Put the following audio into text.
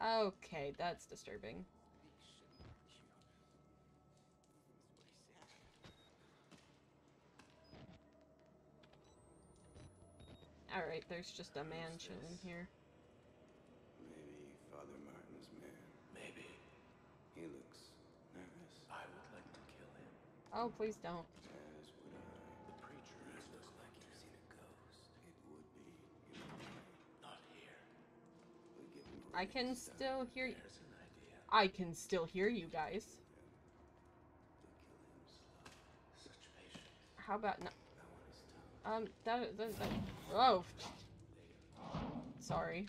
Okay, that's disturbing. Alright, there's just a man chilling here. Maybe Father Martin's man. Maybe. He looks nervous. I would like to kill him. Oh, please don't. As would I. The preacher looks like he's seen a ghost. It would be. You know, Not here. we give him I can still hear you. There's an idea. I can still hear you guys. to kill him slow. Such patience. How about no? I want his tongue. Um, that, that, that oh. Sorry.